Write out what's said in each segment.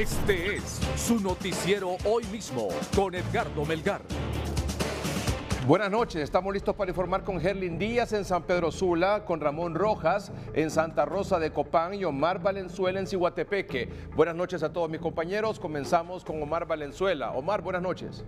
Este es su noticiero hoy mismo con Edgardo Melgar. Buenas noches, estamos listos para informar con Gerlin Díaz en San Pedro Sula, con Ramón Rojas en Santa Rosa de Copán y Omar Valenzuela en Cihuatepeque. Buenas noches a todos mis compañeros, comenzamos con Omar Valenzuela. Omar, buenas noches.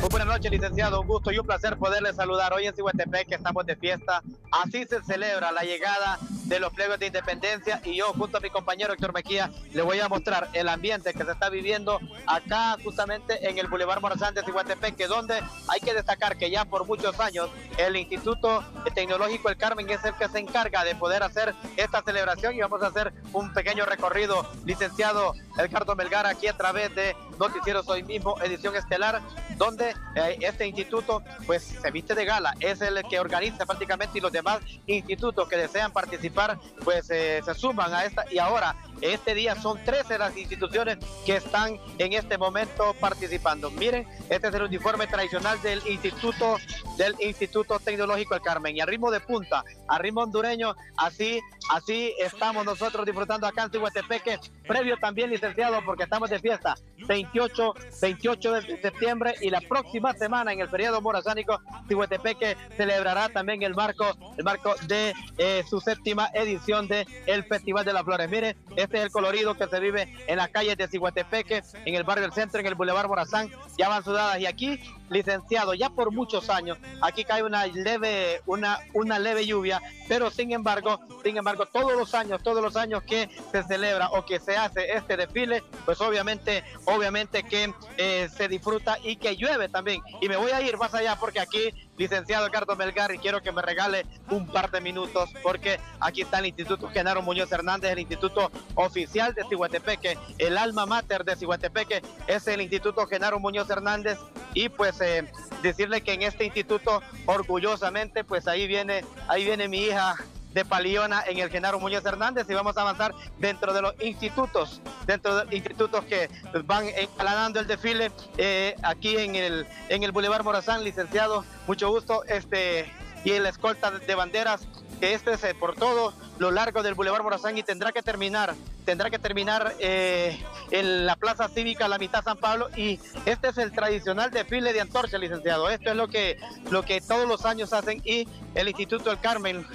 Muy buenas noches, licenciado. Un gusto y un placer poderle saludar hoy en Cihuatepec, que estamos de fiesta. Así se celebra la llegada de los pliegos de independencia y yo, junto a mi compañero Héctor Mejía, le voy a mostrar el ambiente que se está viviendo acá, justamente en el Boulevard Morazán de Cihuatepec, donde hay que destacar que ya por muchos años el Instituto Tecnológico El Carmen es el que se encarga de poder hacer esta celebración y vamos a hacer un pequeño recorrido, licenciado Edgardo Melgar, aquí a través de Noticieros Hoy mismo, edición estelar, donde eh, este instituto pues se viste de gala, es el que organiza prácticamente y los demás institutos que desean participar pues eh, se suman a esta. Y ahora este día son 13 las instituciones que están en este momento participando. Miren, este es el uniforme tradicional del Instituto del Instituto Tecnológico El Carmen y a ritmo de punta, a ritmo hondureño, así así estamos nosotros disfrutando acá en Tihuatepeque, previo también licenciado porque estamos de fiesta 28 28 de septiembre y la próxima semana en el periodo morazánico Tihuatepeque celebrará también el marco el marco de eh, su séptima edición de el Festival de las Flores. Mire, este es el colorido que se vive en las calles de Cihuatepeque, en el barrio del centro, en el Boulevard Morazán. Ya van sudadas y aquí, licenciado, ya por muchos años, aquí cae una leve, una, una leve lluvia, pero sin embargo, sin embargo, todos los años, todos los años que se celebra o que se hace este desfile, pues obviamente, obviamente que eh, se disfruta y que llueve también. Y me voy a ir más allá porque aquí licenciado Ricardo Melgar, y quiero que me regale un par de minutos porque aquí está el Instituto Genaro Muñoz Hernández, el Instituto Oficial de Cihuatepeque, el alma mater de Cihuatepeque es el Instituto Genaro Muñoz Hernández y pues eh, decirle que en este instituto orgullosamente pues ahí viene, ahí viene mi hija de Paliona en el Genaro Muñoz Hernández y vamos a avanzar dentro de los institutos, dentro de los institutos que van encalanando el desfile eh, aquí en el, en el Boulevard Morazán, licenciado, mucho gusto, este, y en la escolta de banderas, que este es por todo lo largo del Boulevard Morazán y tendrá que terminar, tendrá que terminar eh, en la Plaza Cívica, la mitad San Pablo, y este es el tradicional desfile de antorcha, licenciado. Esto es lo que, lo que todos los años hacen y el Instituto del Carmen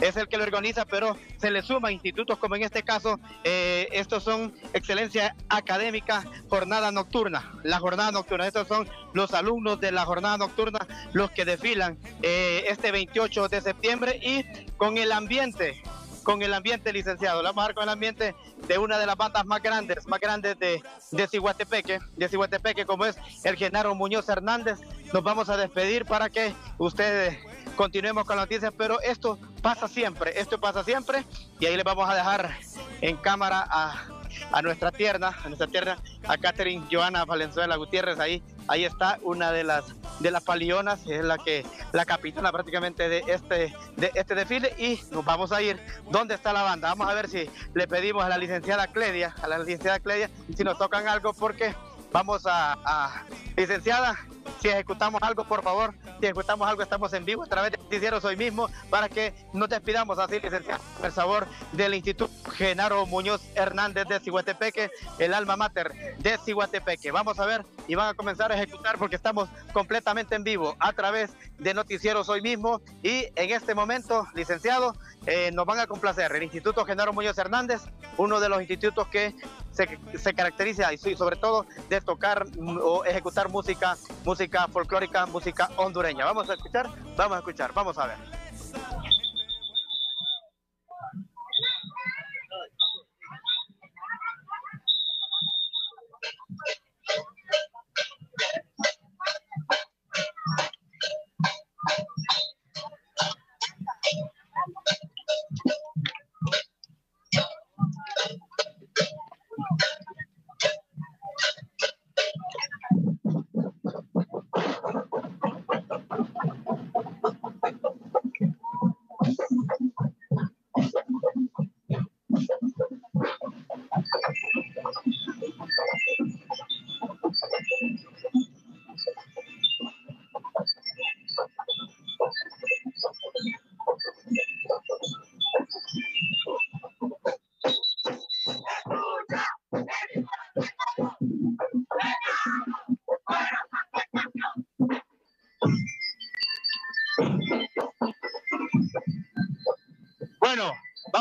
es el que lo organiza, pero se le suma institutos como en este caso, eh, estos son excelencia académica, jornada nocturna, la jornada nocturna, estos son los alumnos de la jornada nocturna, los que desfilan eh, este 28 de septiembre y con el ambiente con el ambiente licenciado. La vamos a dar con el ambiente de una de las bandas más grandes, más grandes de, de Cihuatepeque, de Cihuatepeque, como es el Genaro Muñoz Hernández. Nos vamos a despedir para que ustedes continuemos con las noticias, pero esto pasa siempre, esto pasa siempre y ahí les vamos a dejar en cámara a, a nuestra tierna, a nuestra tierna, a Catherine Joana Valenzuela Gutiérrez, ahí, ahí está una de las de las palionas, es la que la capitana prácticamente de este de este desfile y nos vamos a ir dónde está la banda. Vamos a ver si le pedimos a la licenciada Cledia, a la licenciada Cledia si nos tocan algo porque vamos a, a licenciada si ejecutamos algo, por favor, si ejecutamos algo, estamos en vivo a través de Noticieros hoy mismo para que nos despidamos así, licenciado, el sabor del Instituto Genaro Muñoz Hernández de Cihuatepeque, el alma mater de Cihuatepeque. Vamos a ver y van a comenzar a ejecutar porque estamos completamente en vivo a través de Noticieros hoy mismo y en este momento, licenciado, eh, nos van a complacer el Instituto Genaro Muñoz Hernández, uno de los institutos que se, se caracteriza y sobre todo de tocar o ejecutar música, música folclórica, música hondureña. Vamos a escuchar, vamos a escuchar, vamos a ver.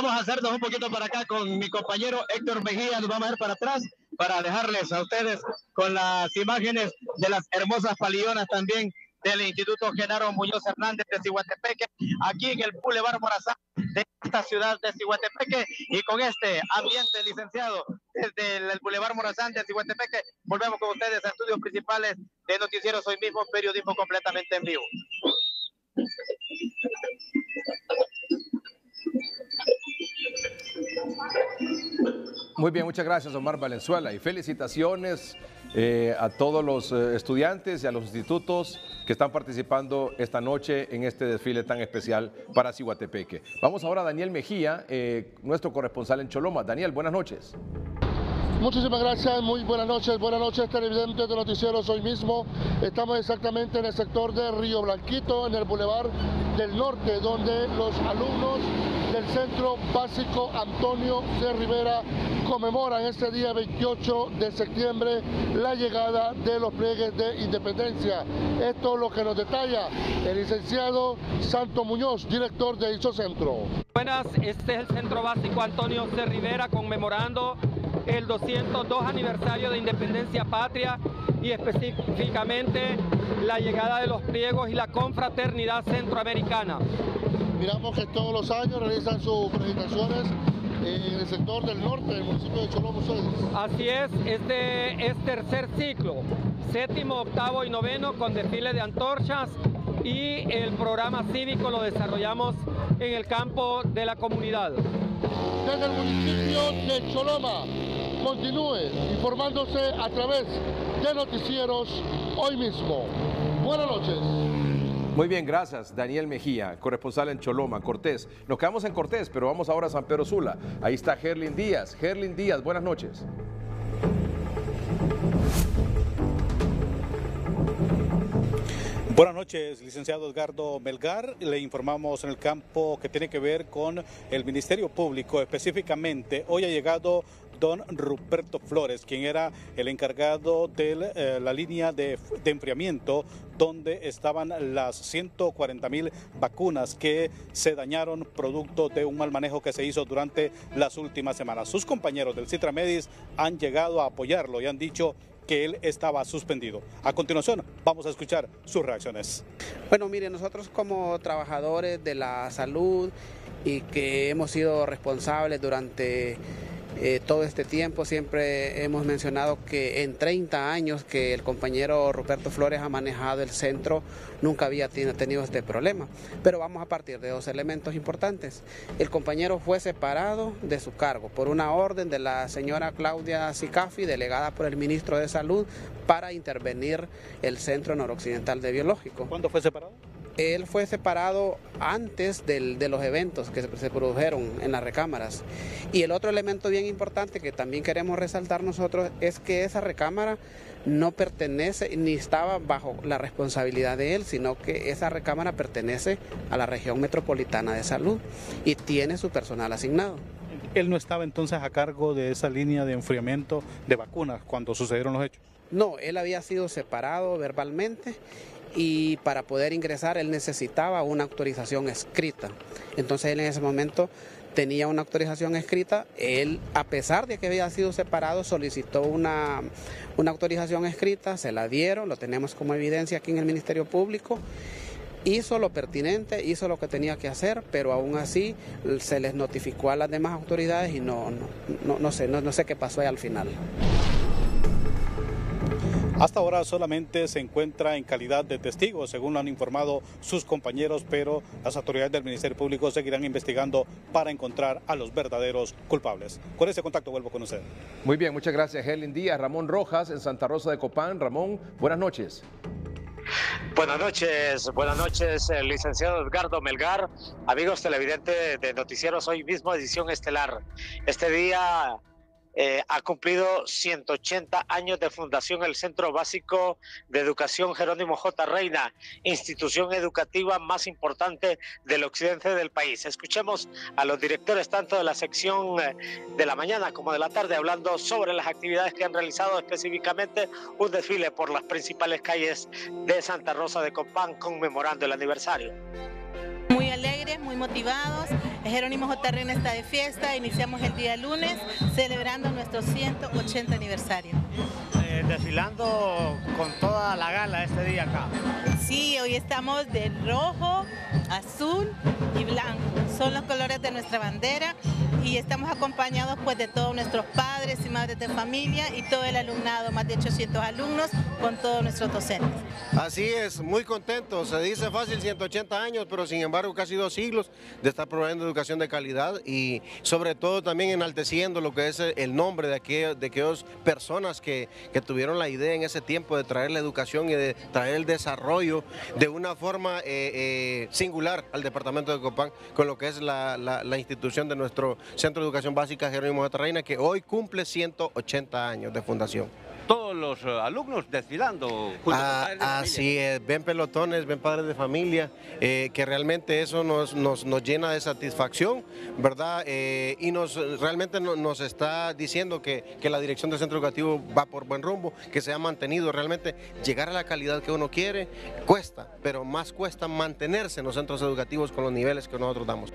Vamos a hacernos un poquito para acá con mi compañero Héctor Mejía. Nos vamos a ir para atrás para dejarles a ustedes con las imágenes de las hermosas palionas también del Instituto Genaro Muñoz Hernández de Cihuatepeque, aquí en el Boulevard Morazán de esta ciudad de Cihuatepeque. Y con este ambiente licenciado desde el Boulevard Morazán de Cihuatepeque, volvemos con ustedes a estudios principales de Noticieros Hoy mismo, periodismo completamente en vivo. Muy bien, muchas gracias Omar Valenzuela y felicitaciones eh, a todos los eh, estudiantes y a los institutos que están participando esta noche en este desfile tan especial para Cihuatepeque. Vamos ahora a Daniel Mejía, eh, nuestro corresponsal en Choloma. Daniel, buenas noches. Muchísimas gracias, muy buenas noches, buenas noches televidentes de Noticieros. Hoy mismo estamos exactamente en el sector de Río Blanquito, en el Boulevard del Norte, donde los alumnos del Centro Básico Antonio de Rivera conmemoran este día 28 de septiembre la llegada de los pliegues de independencia. Esto es lo que nos detalla el licenciado Santo Muñoz, director de dicho centro. Buenas, este es el Centro Básico Antonio C. Rivera conmemorando el 202 aniversario de Independencia Patria y específicamente la llegada de los pliegos y la confraternidad centroamericana. Miramos que todos los años realizan sus presentaciones en el sector del norte del municipio de Cholomo. Así es, este es tercer ciclo, séptimo, octavo y noveno con desfile de antorchas y el programa cívico lo desarrollamos en el campo de la comunidad. Desde el municipio de Choloma, continúe informándose a través de noticieros hoy mismo. Buenas noches. Muy bien, gracias. Daniel Mejía, corresponsal en Choloma, Cortés. Nos quedamos en Cortés, pero vamos ahora a San Pedro Sula. Ahí está Gerlin Díaz. Gerlin Díaz, buenas noches. Buenas noches, licenciado Edgardo Melgar. Le informamos en el campo que tiene que ver con el Ministerio Público. Específicamente, hoy ha llegado don Ruperto Flores, quien era el encargado de eh, la línea de, de, enfriamiento donde estaban las 140 mil vacunas que se dañaron producto de un mal manejo que se hizo durante las últimas semanas. Sus compañeros del Citramedis han llegado a apoyarlo y han dicho que él estaba suspendido. A continuación, vamos a escuchar sus reacciones. Bueno, mire, nosotros como trabajadores de la salud y que hemos sido responsables durante eh, todo este tiempo siempre hemos mencionado que en 30 años que el compañero Ruperto Flores ha manejado el centro, nunca había tenido este problema. Pero vamos a partir de dos elementos importantes. El compañero fue separado de su cargo por una orden de la señora Claudia Sicafi, delegada por el ministro de Salud, para intervenir el Centro Noroccidental de Biológico. ¿Cuándo fue separado? Él fue separado antes del, de los eventos que se, se, produjeron en las recámaras. Y el otro elemento bien importante que también queremos resaltar nosotros es que esa recámara no pertenece ni estaba bajo la responsabilidad de él, sino que esa recámara pertenece a la región metropolitana de salud y tiene su personal asignado. ¿Él no estaba entonces a cargo de esa línea de enfriamiento de vacunas cuando sucedieron los hechos? No, él había sido separado verbalmente y para poder ingresar él necesitaba una autorización escrita. Entonces él en ese momento tenía una autorización escrita, él a pesar de que había sido separado solicitó una, una autorización escrita, se la dieron, lo tenemos como evidencia aquí en el Ministerio Público hizo lo pertinente, hizo lo que tenía que hacer, pero aún así se les notificó a las demás autoridades y no, no, no, no sé, no, no sé qué pasó ahí al final. Hasta ahora solamente se encuentra en calidad de testigo, según lo han informado sus compañeros, pero las autoridades del Ministerio Público seguirán investigando para encontrar a los verdaderos culpables. Con ese contacto vuelvo con usted. Muy bien, muchas gracias, Helen Díaz. Ramón Rojas en Santa Rosa de Copán. Ramón, buenas noches. Buenas noches, buenas noches, el licenciado Edgardo Melgar, amigos televidentes de Noticieros, hoy mismo edición estelar. Este día eh, ha cumplido 180 años de fundación el Centro Básico de Educación Jerónimo J. Reina, institución educativa más importante del occidente del país. Escuchemos a los directores tanto de la sección eh, de la mañana como de la tarde hablando sobre las actividades que han realizado específicamente un desfile por las principales calles de Santa Rosa de Copán conmemorando el aniversario. Muy alegres, muy motivados. Jerónimo J. Reina está de fiesta. Iniciamos el día lunes celebrando nuestro 180 aniversario. Eh, desfilando con toda la gala este día acá. Sí, hoy estamos de rojo, azul y blanco. Son los colores de nuestra bandera y estamos acompañados pues de todos nuestros padres y madres de familia y todo el alumnado, más de 800 alumnos con todos nuestros docentes. Así es, muy contento. Se dice fácil 180 años, pero sin embargo casi dos siglos de estar proveyendo educación de calidad y sobre todo también enalteciendo lo que es el nombre de, aquellos, de aquellas personas que, que tuvieron la idea en ese tiempo de traer la educación y de traer el desarrollo de una forma eh, eh, singular al departamento de Copán con lo que es la, la institución de nuestro Centro de Educación Básica Jerónimo de Reina, que hoy cumple 180 años de fundación todos los uh, alumnos desfilando. Ah, así es, ven pelotones, ven padres de familia, eh, que realmente eso nos, nos, nos, llena de satisfacción, ¿verdad? Eh, y nos realmente nos está diciendo que, que, la dirección del centro educativo va por buen rumbo, que se ha mantenido realmente llegar a la calidad que uno quiere, cuesta, pero más cuesta mantenerse en los centros educativos con los niveles que nosotros damos.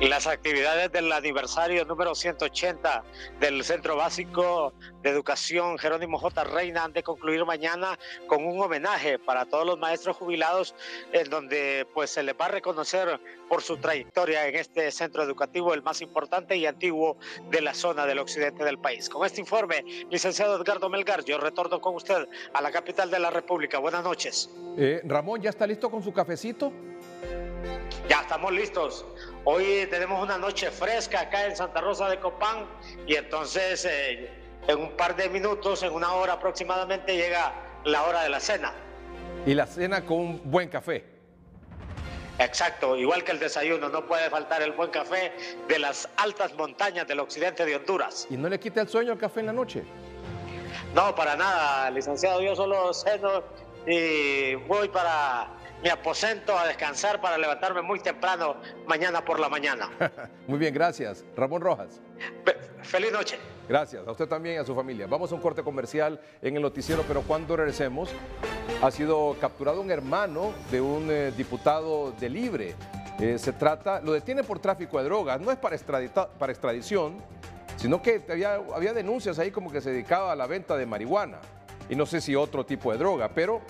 Las actividades del aniversario número 180 del Centro Básico de Educación Jerónimo J. Reina han de concluir mañana con un homenaje para todos los maestros jubilados en donde pues se les va a reconocer por su trayectoria en este centro educativo, el más importante y antiguo de la zona del occidente del país. Con este informe, licenciado Edgardo Melgar, yo retorno con usted a la capital de la República. Buenas noches. Eh, Ramón, ¿ya está listo con su cafecito? Ya estamos listos. Hoy tenemos una noche fresca acá en Santa Rosa de Copán y entonces eh, en un par de minutos, en una hora aproximadamente, llega la hora de la cena. Y la cena con un buen café. Exacto, igual que el desayuno, no puede faltar el buen café de las altas montañas del occidente de Honduras. ¿Y no le quita el sueño el café en la noche? No, para nada, licenciado, yo solo ceno y voy para mi aposento a descansar para levantarme muy temprano mañana por la mañana. muy bien, gracias. Ramón Rojas. feliz noche. Gracias, a usted también y a su familia. Vamos a un corte comercial en el noticiero, pero cuando regresemos, ha sido capturado un hermano de un eh, diputado de Libre. Eh, se trata, lo detiene por tráfico de drogas, no es para, para extradición, sino que había, había denuncias ahí como que se dedicaba a la venta de marihuana y no sé si otro tipo de droga, pero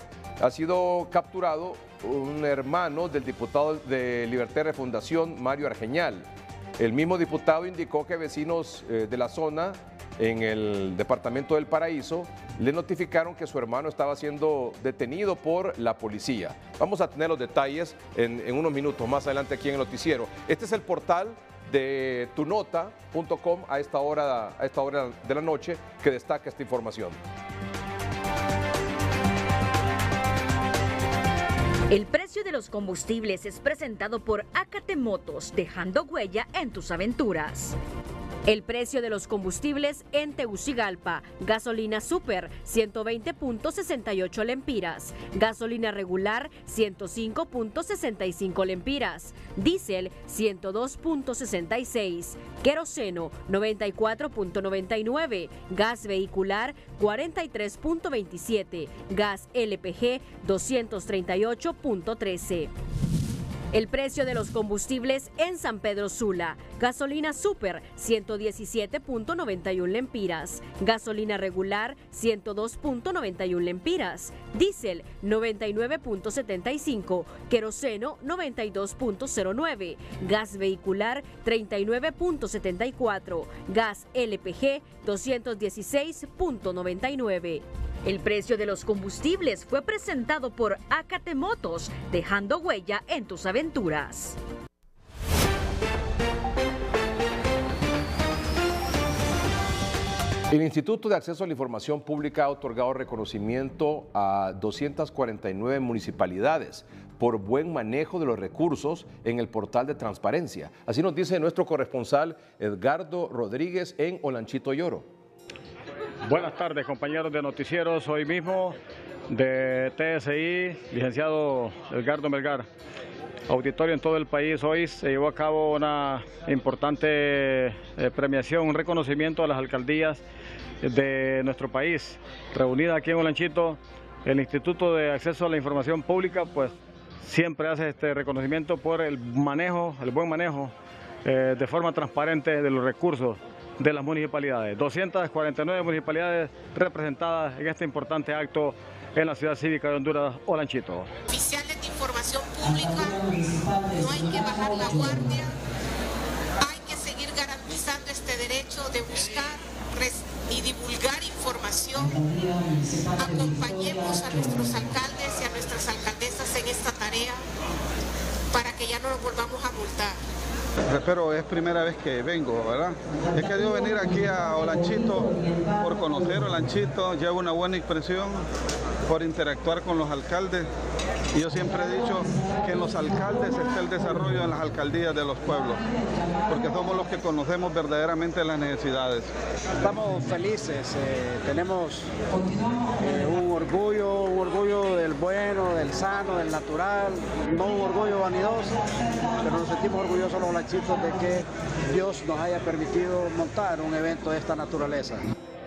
ha sido capturado un hermano del diputado de Libertad y Refundación, Mario Argeñal. El mismo diputado indicó que vecinos eh, de la zona en el departamento del Paraíso le notificaron que su hermano estaba siendo detenido por la policía. Vamos a tener los detalles en, en unos minutos más adelante aquí en el noticiero. Este es el portal de tunota.com a a esta hora de la noche que destaca esta información. El precio de los combustibles es presentado por Acate Motos, dejando huella en tus aventuras. El precio de los combustibles en Tegucigalpa, gasolina super 120.68 lempiras, gasolina regular 105.65 lempiras, diésel 102.66, queroseno 94.99, gas vehicular 43.27, gas LPG 238.13. El precio de los combustibles en San Pedro Sula. Gasolina super 117.91 lempiras. Gasolina regular 102.91 lempiras. Diésel 99.75. Queroseno 92.09. Gas vehicular 39.74. Gas LPG 216.99. El precio de los combustibles fue presentado por Acate Motos, dejando huella en tus aventuras. El Instituto de Acceso a la Información Pública ha otorgado reconocimiento a 249 municipalidades por buen manejo de los recursos en el portal de transparencia. Así nos dice nuestro corresponsal Edgardo Rodríguez en Olanchito Lloro. Buenas tardes compañeros de noticieros, hoy mismo de TSI, licenciado Edgardo Melgar. Auditorio en todo el país, hoy se llevó a cabo una importante eh, premiación, un reconocimiento a las alcaldías de nuestro país. Reunida aquí en Olanchito, el Instituto de Acceso a la Información Pública, pues siempre hace este reconocimiento por el manejo, el buen manejo eh, de forma transparente de los recursos de las municipalidades. 249 municipalidades representadas en este importante acto en la ciudad cívica de Honduras, Olanchito. Oficiales de información pública, no hay que bajar la guardia, hay que seguir garantizando este derecho de buscar y divulgar información. Acompañemos a nuestros alcaldes y a nuestras alcaldesas en esta tarea para que ya no nos volvamos a multar. Pero es primera vez que vengo, ¿verdad? He querido venir aquí a Olanchito por conocer Olanchito, llevo una buena impresión por interactuar con los alcaldes. Y yo siempre he dicho que en los alcaldes está el desarrollo en las alcaldías de los pueblos, porque somos los que conocemos verdaderamente las necesidades. Estamos felices, eh, tenemos eh, un orgullo, un orgullo del bueno, del sano, del natural, no un orgullo vanidoso, pero nos sentimos orgullosos los lanchitos de que Dios nos haya permitido montar un evento de esta naturaleza.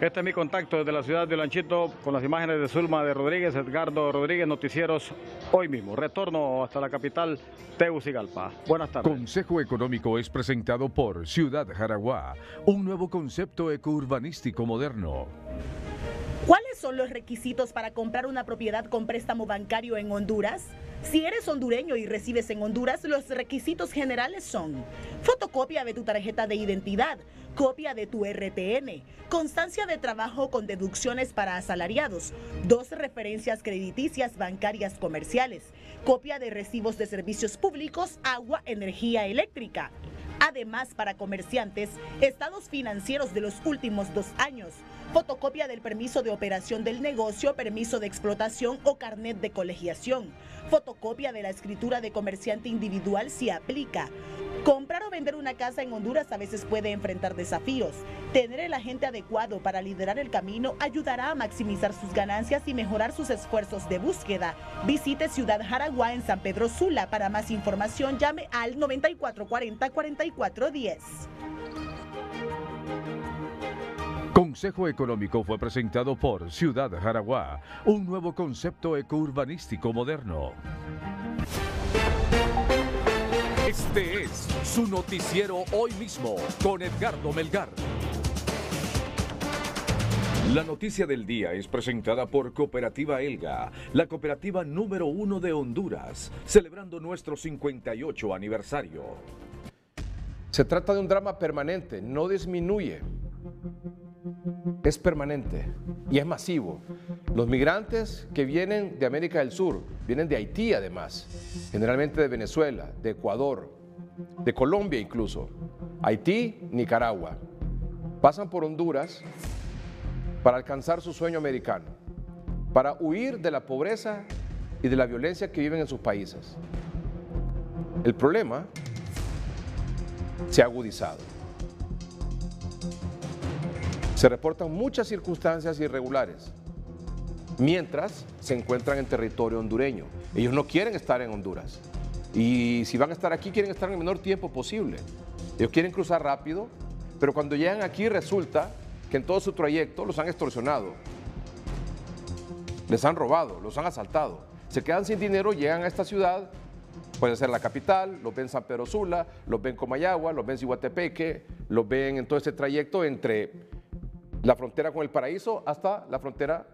Este es mi contacto desde la ciudad de Lanchito con las imágenes de Zulma de Rodríguez, Edgardo Rodríguez, Noticieros hoy mismo. Retorno hasta la capital, Tegucigalpa. Buenas tardes. Consejo Económico es presentado por Ciudad Jaraguá, un nuevo concepto ecourbanístico moderno. ¿Cuáles son los requisitos para comprar una propiedad con préstamo bancario en Honduras? Si eres hondureño y recibes en Honduras, los requisitos generales son fotocopia de tu tarjeta de identidad, copia de tu RTN, constancia de trabajo con deducciones para asalariados, dos referencias crediticias bancarias comerciales, copia de recibos de servicios públicos, agua, energía eléctrica. Además, para comerciantes, estados financieros de los últimos dos años, fotocopia del permiso de operación del negocio, permiso de explotación o carnet de colegiación, fotocopia de la escritura de comerciante individual si aplica. Comprar o vender una casa en Honduras a veces puede enfrentar desafíos. Tener el agente adecuado para liderar el camino ayudará a maximizar sus ganancias y mejorar sus esfuerzos de búsqueda. Visite Ciudad Jaraguá en San Pedro Sula. Para más información llame al 9440 4410. Consejo Económico fue presentado por Ciudad Jaraguá, un nuevo concepto ecourbanístico moderno. Este es su noticiero hoy mismo con Edgardo Melgar. La noticia del día es presentada por Cooperativa Elga, la cooperativa número uno de Honduras, celebrando nuestro 58 aniversario. Se trata de un drama permanente, no disminuye es permanente y es masivo. Los migrantes que vienen de América del Sur, vienen de Haití además, generalmente de Venezuela, de Ecuador, de Colombia incluso, Haití, Nicaragua, pasan por Honduras para alcanzar su sueño americano, para huir de la pobreza y de la violencia que viven en sus países. El problema se ha agudizado se reportan muchas circunstancias irregulares mientras se encuentran en territorio hondureño. Ellos no quieren estar en Honduras. Y si van a estar aquí, quieren estar en el menor tiempo posible. Ellos quieren cruzar rápido, pero cuando llegan aquí resulta que en todo su trayecto los han extorsionado, les han robado, los han asaltado. Se quedan sin dinero, llegan a esta ciudad, puede ser la capital, los ven San Pedro Sula, los ven Comayagua, los ven Cihuatepeque, los ven en todo este trayecto entre la frontera con el paraíso hasta la frontera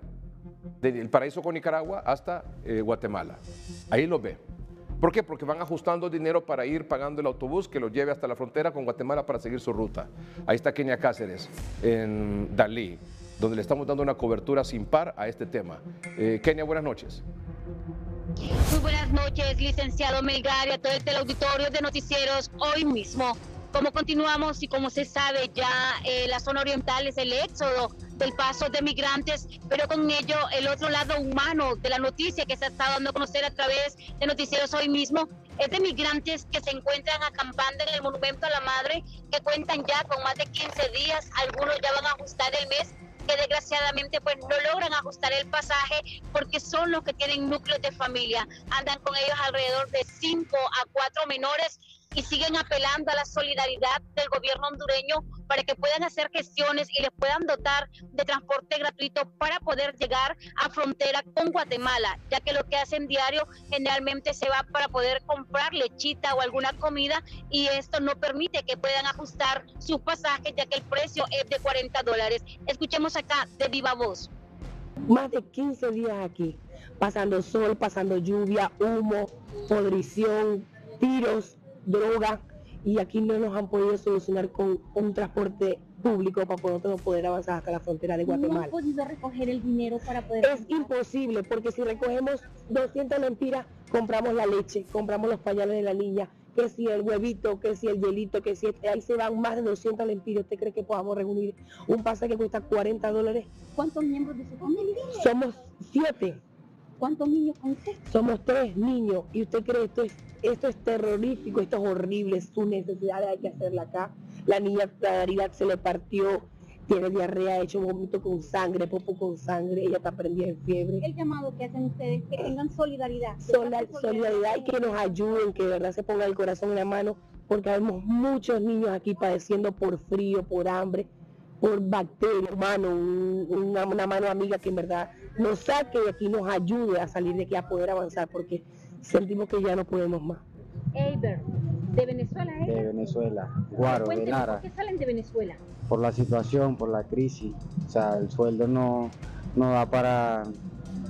del paraíso con Nicaragua hasta eh, Guatemala. Ahí lo ve. ¿Por qué? Porque van ajustando dinero para ir pagando el autobús que los lleve hasta la frontera con Guatemala para seguir su ruta. Ahí está Kenia Cáceres, en Dalí, donde le estamos dando una cobertura sin par a este tema. Eh, Kenia, buenas noches. Muy buenas noches, licenciado Melgar y a todo el teleauditorio de noticieros hoy mismo. Como continuamos y como se sabe ya eh, la zona oriental es el éxodo del paso de migrantes, pero con ello el otro lado humano de la noticia que se ha estado dando a conocer a través de noticieros hoy mismo es de migrantes que se encuentran acampando en el Monumento a la Madre, que cuentan ya con más de 15 días, algunos ya van a ajustar el mes que desgraciadamente pues no logran ajustar el pasaje porque son los que tienen núcleos de familia. Andan con ellos alrededor de 5 a 4 menores y siguen apelando a la solidaridad del gobierno hondureño para que puedan hacer gestiones y les puedan dotar de transporte gratuito para poder llegar a frontera con Guatemala, ya que lo que hacen diario generalmente se va para poder comprar lechita o alguna comida y esto no permite que puedan ajustar sus pasajes, ya que el precio es de 40 dólares. Escuchemos acá de viva voz. Más de 15 días aquí, pasando sol, pasando lluvia, humo, podrición, tiros, droga y aquí no nos han podido solucionar con un transporte público para nosotros poder avanzar hasta la frontera de Guatemala. ¿No han podido recoger el dinero para poder...? Es imposible, porque si recogemos 200 lempiras, compramos la leche, compramos los pañales de la niña, que si el huevito, que si el hielito, que si ahí se van más de 200 lempiras. ¿Usted cree que podamos reunir un pase que cuesta 40 dólares? ¿Cuántos miembros de su familia? Somos siete. ¿Cuántos niños con usted? Somos tres niños y usted cree esto es esto es terrorífico, esto es horrible, su necesidad hay que hacerla acá. La niña la se le partió, tiene diarrea, ha hecho vómito con sangre, popo con sangre, ella está prendida en fiebre. El llamado que hacen ustedes, que tengan solidaridad. solidaridad y que nos ayuden, que de verdad se ponga el corazón en la mano, porque vemos muchos niños aquí padeciendo por frío, por hambre, por bacterias, mano, una, una, mano amiga que en verdad nos saque de aquí, nos ayude a salir de aquí, a poder avanzar, porque sentimos que ya no podemos más. Eiber, ¿de Venezuela De Venezuela, Guaro, de Lara. ¿Por qué salen de Venezuela? Por la situación, por la crisis. O sea, el sueldo no, no da para,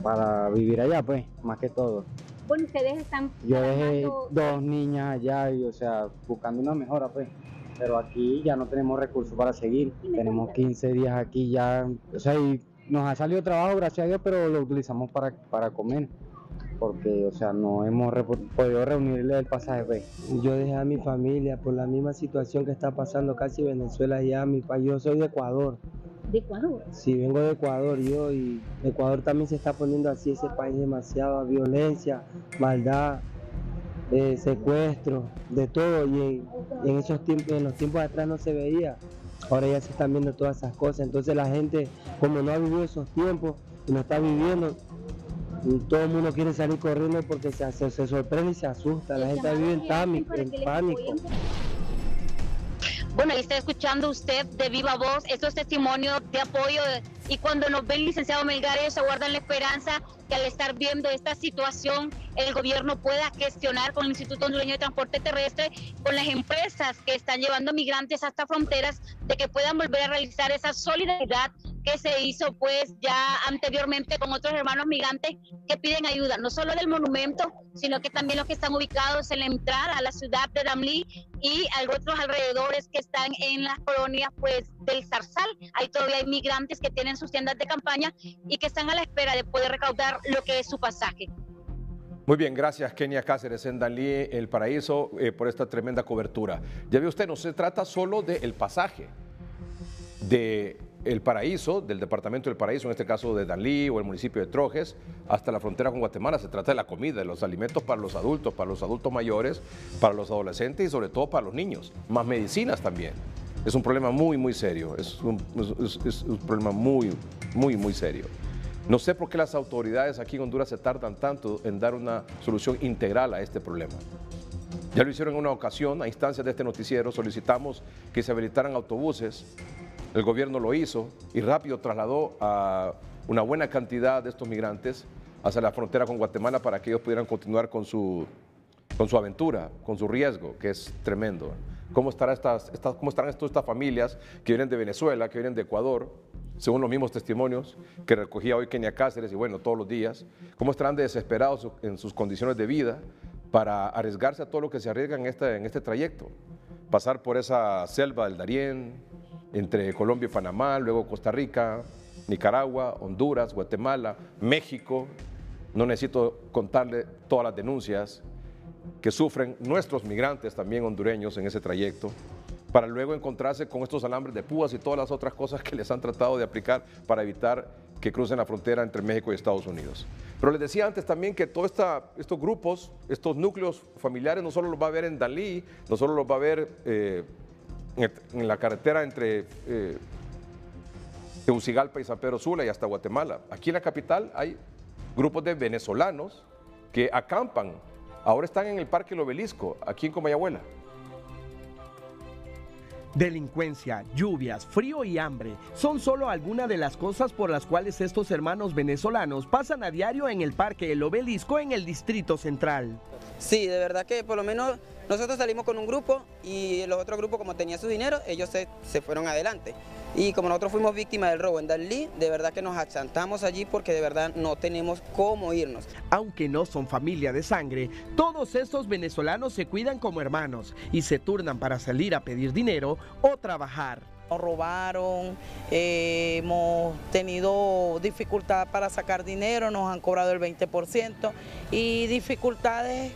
para vivir allá, pues, más que todo. Bueno, ustedes están... Yo dejé dos niñas allá y, o sea, buscando una mejora, pues. Pero aquí ya no tenemos recursos para seguir. Tenemos 15 días aquí ya, o sea, y nos ha salido trabajo, gracias a Dios, pero lo utilizamos para, para comer porque, o sea, no hemos podido reunirle el pasaje. Pues. Yo dejé a mi familia por la misma situación que está pasando casi Venezuela y a mi país. Yo soy de Ecuador. ¿De Ecuador? Sí, vengo de Ecuador yo y Ecuador también se está poniendo así, ese país demasiada violencia, maldad, eh, secuestro, de todo y en, esos tiempos, en los tiempos de atrás no se veía. Ahora ya se están viendo todas esas cosas. Entonces la gente, como no ha vivido esos tiempos y no está viviendo, y todo el mundo quiere salir corriendo porque se, se, sorprende y se asusta. La gente vive en, en pánico. Bueno, ahí está escuchando usted de viva voz estos testimonios de apoyo y cuando nos ven, licenciado Melgar, ellos aguardan la esperanza que al estar viendo esta situación, el gobierno pueda gestionar con el Instituto Hondureño de Transporte Terrestre, con las empresas que están llevando migrantes hasta fronteras, de que puedan volver a realizar esa solidaridad que se hizo pues ya anteriormente con otros hermanos migrantes que piden ayuda, no solo del monumento, sino que también los que están ubicados en la entrada a la ciudad de Damlí y otros alrededores que están en las colonias pues del Zarzal. Ahí todavía migrantes que tienen sus tiendas de campaña y que están a la espera de poder recaudar lo que es su pasaje. Muy bien, gracias Kenia Cáceres en Dalí, El Paraíso, eh, por esta tremenda cobertura. Ya ve usted, no se trata solo del pasaje, de el Paraíso, del departamento del Paraíso, en este caso de Dalí o el municipio de Trojes, hasta la frontera con Guatemala. Se trata de la comida, de los alimentos para los adultos, para los adultos mayores, para los adolescentes y sobre todo para los niños, más medicinas también. Es un problema muy, muy serio, es un, es un problema muy, muy, muy serio. No sé por qué las autoridades aquí en Honduras se tardan tanto en dar una solución integral a este problema. Ya lo hicieron en una ocasión, a instancias de este noticiero, solicitamos que se habilitaran autobuses el gobierno lo hizo y rápido trasladó a una buena cantidad de estos migrantes hacia la frontera con Guatemala para que ellos pudieran continuar con su, con su aventura, con su riesgo, que es tremendo. ¿Cómo, estará estas, ¿Cómo estarán estas familias que vienen de Venezuela, que vienen de Ecuador, según los mismos testimonios que recogía hoy Kenia Cáceres y bueno, todos los días? ¿Cómo estarán desesperados en sus condiciones de vida para arriesgarse a todo lo que se arriesga en este, en este trayecto? Pasar por esa selva del Darién, entre Colombia y Panamá, luego Costa Rica, Nicaragua, Honduras, Guatemala, México. No necesito contarle todas las denuncias que sufren nuestros migrantes también hondureños en ese trayecto. Para luego encontrarse con estos alambres de púas y todas las otras cosas que les han tratado de aplicar para evitar que crucen la frontera entre México y Estados Unidos. Pero les decía antes también que todos estos grupos, estos núcleos familiares, no solo los va a ver en Dalí, no solo los va a ver eh, en, la carretera entre eh, Tegucigalpa y San Pedro Sula y hasta Guatemala. Aquí en la capital hay grupos de venezolanos que acampan. Ahora están en el Parque El Obelisco, aquí en Comayagüela. Delincuencia, lluvias, frío y hambre son solo algunas de las cosas por las cuales estos hermanos venezolanos pasan a diario en el Parque El Obelisco en el Distrito Central. Sí, de verdad que por lo menos nosotros salimos con un grupo y los otros grupos como tenían su dinero, ellos se, se fueron adelante. Y como nosotros fuimos víctimas del robo en Dalí, de verdad que nos achantamos allí porque de verdad no tenemos cómo irnos. Aunque no son familia de sangre, todos estos venezolanos se cuidan como hermanos y se turnan para salir a pedir dinero o trabajar. Nos robaron, eh, hemos tenido dificultad para sacar dinero, nos han cobrado el 20% y dificultades,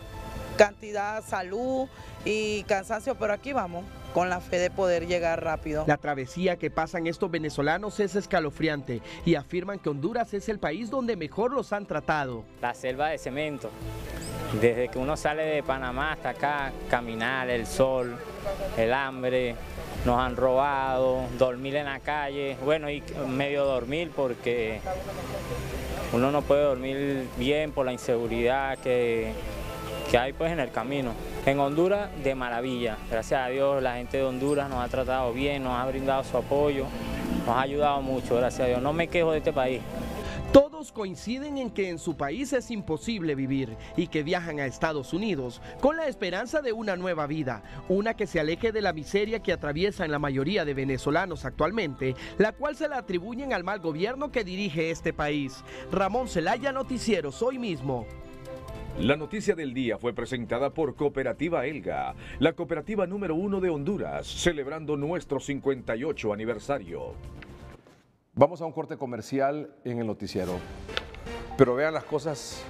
cantidad, salud y cansancio, pero aquí vamos con la fe de poder llegar rápido. La travesía que pasan estos venezolanos es escalofriante y afirman que Honduras es el país donde mejor los han tratado. La selva de cemento. Desde que uno sale de Panamá hasta acá, caminar, el sol, el hambre, nos han robado, dormir en la calle, bueno, y medio dormir porque uno no puede dormir bien por la inseguridad que, que hay pues en el camino. En Honduras, de maravilla. Gracias a Dios, la gente de Honduras nos ha tratado bien, nos ha brindado su apoyo, nos ha ayudado mucho, gracias a Dios. No me quejo de este país. Todos coinciden en que en su país es imposible vivir y que viajan a Estados Unidos con la esperanza de una nueva vida, una que se aleje de la miseria que atraviesan la mayoría de venezolanos actualmente, la cual se la atribuyen al mal gobierno que dirige este país. Ramón Celaya, Noticieros, hoy mismo. La noticia del día fue presentada por Cooperativa Elga, la cooperativa número uno de Honduras, celebrando nuestro 58 aniversario. Vamos a un corte comercial en el noticiero, pero vean las cosas.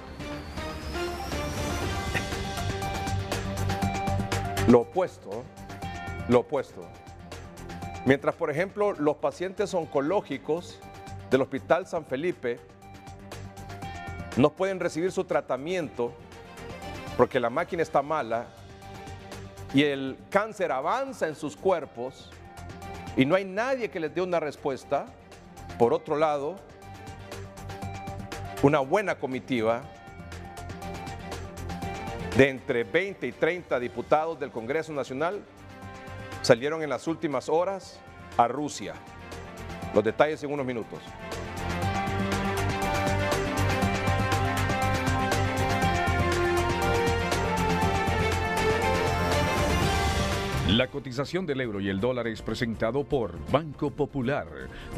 Lo opuesto, lo opuesto. Mientras, por ejemplo, los pacientes oncológicos del Hospital San Felipe no pueden recibir su tratamiento porque la máquina está mala y el cáncer avanza en sus cuerpos y no hay nadie que les dé una respuesta. Por otro lado, una buena comitiva de entre 20 y 30 diputados del Congreso Nacional salieron en las últimas horas a Rusia. Los detalles en unos minutos. La cotización del euro y el dólar es presentado por Banco Popular,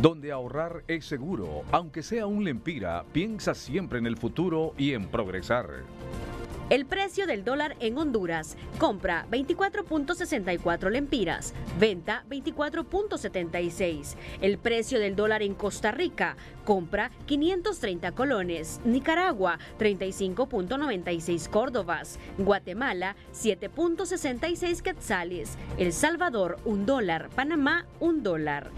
donde ahorrar es seguro, aunque sea un lempira, piensa siempre en el futuro y en progresar. El precio del dólar en Honduras. Compra 24.64 lempiras. Venta 24.76. El precio del dólar en Costa Rica. Compra 530 colones. Nicaragua 35.96 córdobas. Guatemala 7.66 quetzales. El Salvador 1 dólar. Panamá 1 dólar.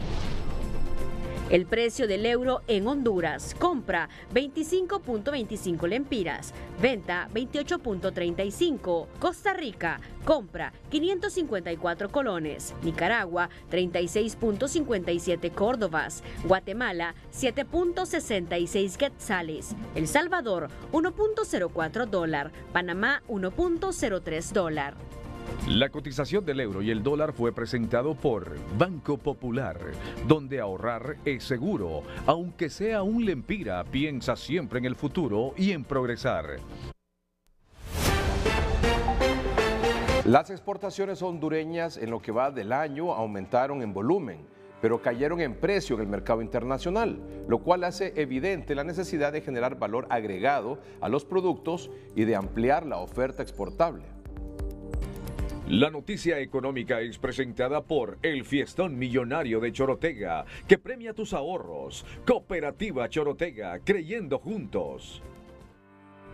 El precio del euro en Honduras. Compra 25.25 lempiras. Venta 28.35. Costa Rica. Compra 554 colones. Nicaragua 36.57 córdobas. Guatemala 7.66 quetzales. El Salvador 1.04 dólar. Panamá 1.03 dólar. La cotización del euro y el dólar fue presentado por Banco Popular, donde ahorrar es seguro, aunque sea un lempira, piensa siempre en el futuro y en progresar. Las exportaciones hondureñas en lo que va del año aumentaron en volumen, pero cayeron en precio en el mercado internacional, lo cual hace evidente la necesidad de generar valor agregado a los productos y de ampliar la oferta exportable. La noticia económica es presentada por el Fiestón Millonario de Chorotega, que premia tus ahorros. Cooperativa Chorotega, creyendo juntos.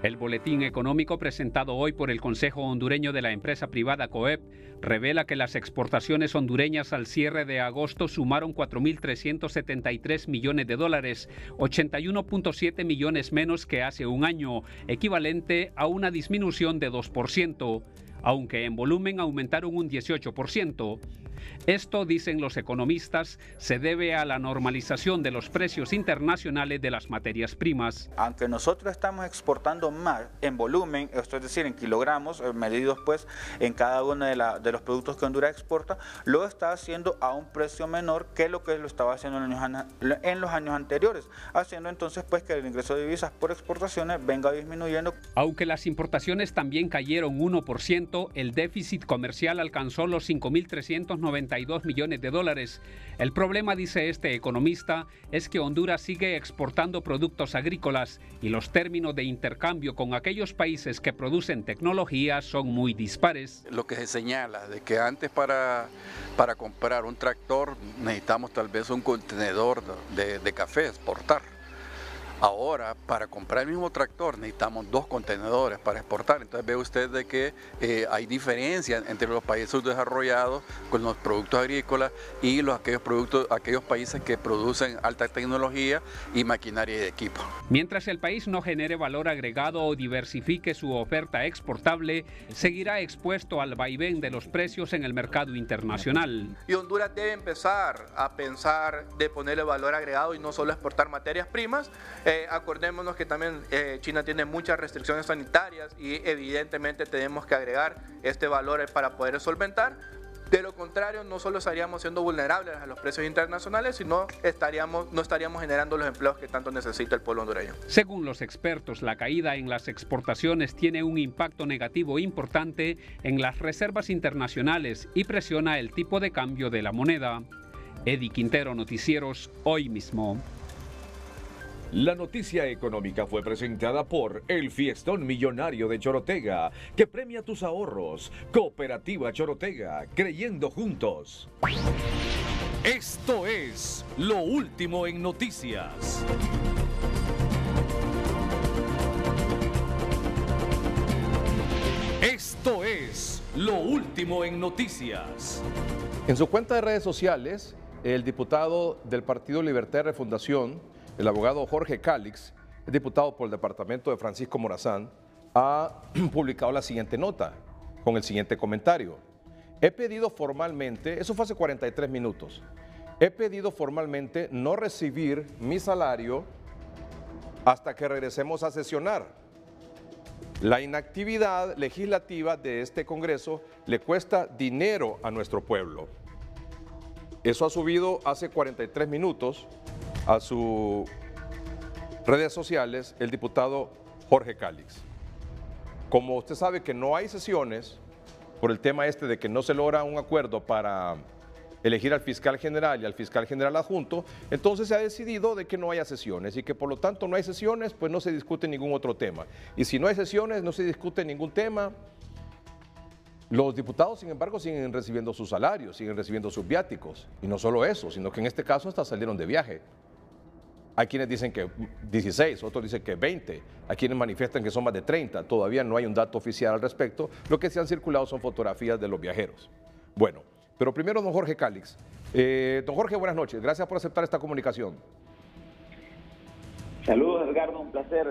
El boletín económico presentado hoy por el Consejo Hondureño de la empresa privada COEP revela que las exportaciones hondureñas al cierre de agosto sumaron 4.373 millones de dólares, 81.7 millones menos que hace un año, equivalente a una disminución de 2%, aunque en volumen aumentaron un 18%. Esto, dicen los economistas, se debe a la normalización de los precios internacionales de las materias primas. Aunque nosotros estamos exportando más en volumen, esto es decir, en kilogramos, eh, medidos pues en cada uno de, la, de los productos que Honduras exporta, lo está haciendo a un precio menor que lo que lo estaba haciendo en los, años, en los años anteriores, haciendo entonces pues que el ingreso de divisas por exportaciones venga disminuyendo. Aunque las importaciones también cayeron 1%, el déficit comercial alcanzó los 5.392 millones de dólares. El problema, dice este economista, es que Honduras sigue exportando productos agrícolas y los términos de intercambio con aquellos países que producen tecnología son muy dispares. Lo que se señala de que antes para, para comprar un tractor necesitamos tal vez un contenedor de café, exportar. Ahora, para comprar el mismo tractor necesitamos dos contenedores para exportar. Entonces ve usted de que eh, hay diferencia entre los países desarrollados con los productos agrícolas y los, aquellos, productos, aquellos países que producen alta tecnología y maquinaria y equipo. Mientras el país no genere valor agregado o diversifique su oferta exportable, seguirá expuesto al vaivén de los precios en el mercado internacional. Y Honduras debe empezar a pensar de ponerle valor agregado y no solo exportar materias primas. Eh, acordémonos que también eh, China tiene muchas restricciones sanitarias y evidentemente tenemos que agregar este valor para poder solventar. De lo contrario, no solo estaríamos siendo vulnerables a los precios internacionales, sino estaríamos, no estaríamos generando los empleos que tanto necesita el pueblo hondureño. Según los expertos, la caída en las exportaciones tiene un impacto negativo importante en las reservas internacionales y presiona el tipo de cambio de la moneda. Eddie Quintero, Noticieros, hoy mismo. La noticia económica fue presentada por El Fiestón Millonario de Chorotega, que premia tus ahorros. Cooperativa Chorotega, creyendo juntos. Esto es lo último en noticias. Esto es lo último en noticias. En su cuenta de redes sociales, el diputado del Partido Libertad y Refundación, el abogado Jorge Cálix, diputado por el departamento de Francisco Morazán, ha publicado la siguiente nota con el siguiente comentario. He pedido formalmente, eso fue hace 43 minutos, he pedido formalmente no recibir mi salario hasta que regresemos a sesionar. La inactividad legislativa de este Congreso le cuesta dinero a nuestro pueblo. Eso ha subido hace 43 minutos a sus redes sociales el diputado Jorge Cálix. Como usted sabe que no hay sesiones por el tema este de que no se logra un acuerdo para elegir al fiscal general y al fiscal general adjunto, entonces se ha decidido de que no haya sesiones y que por lo tanto no hay sesiones, pues no se discute ningún otro tema. Y si no hay sesiones, no se discute ningún tema. Los diputados, sin embargo, siguen recibiendo sus salarios, siguen recibiendo sus viáticos. Y no solo eso, sino que en este caso hasta salieron de viaje. Hay quienes dicen que 16, otros dicen que 20, hay quienes manifiestan que son más de 30. Todavía no hay un dato oficial al respecto. Lo que se han circulado son fotografías de los viajeros. Bueno, pero primero don Jorge Cálix. Eh, don Jorge, buenas noches. Gracias por aceptar esta comunicación. Saludos, Edgardo. Un placer